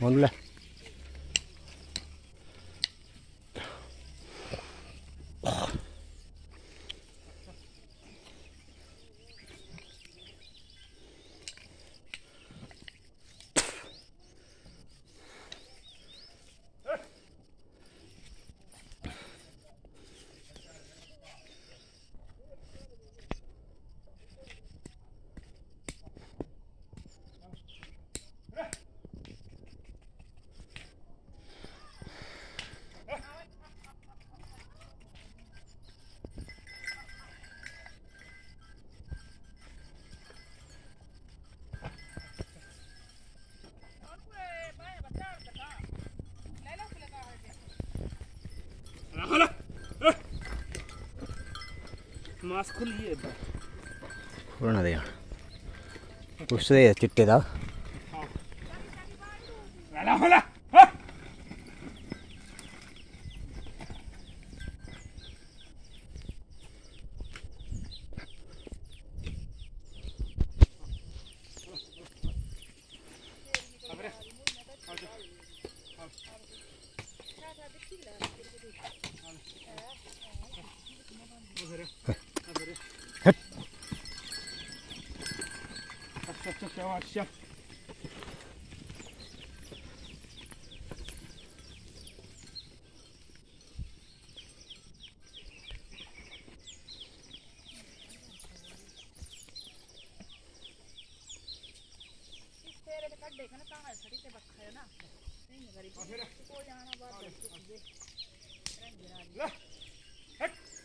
我不了。ਮਾਸ ਖੁੱਲੀ ਹੈ ਇਦਾਂ ਖੋਲਣਾ ਦੇ ਉਸਦੇ ਆ ਚਿੱਟੇ ਦਾ ਵਾਲਾ Hep. Çak çak çak yavaş yap. देखना कहाँ है खड़ी ते बक्खा है ना नहीं गरीब को जाना बात रंग गिरा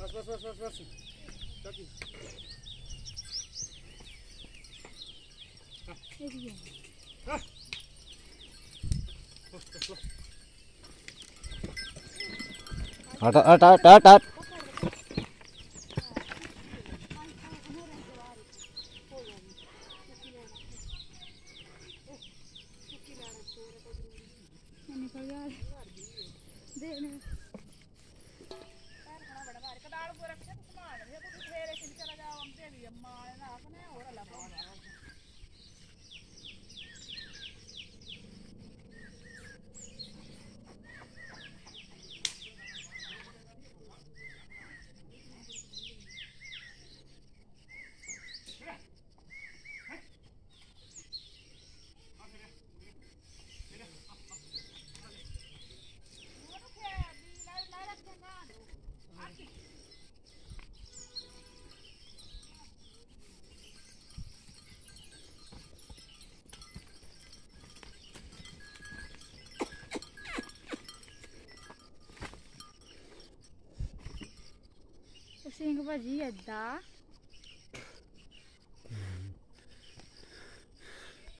बस बस बस बस बस चकी हट हट हट। निकल गया देने। Esse ringue podia dar tá?